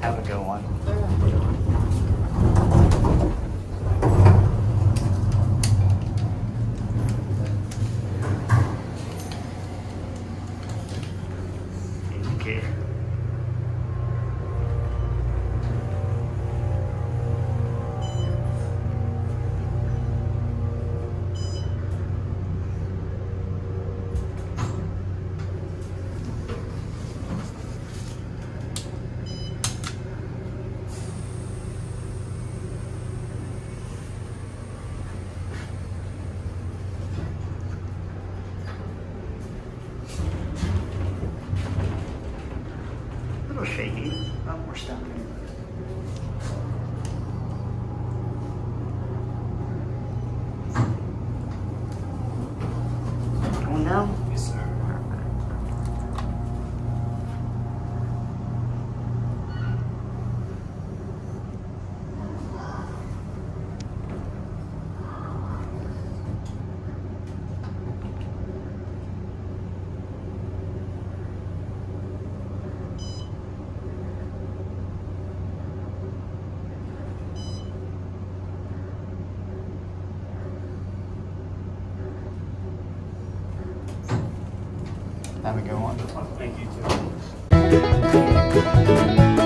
Have a good one. We're oh, stuck. Going down? Yes, sir. Have a good one. Thank you, too.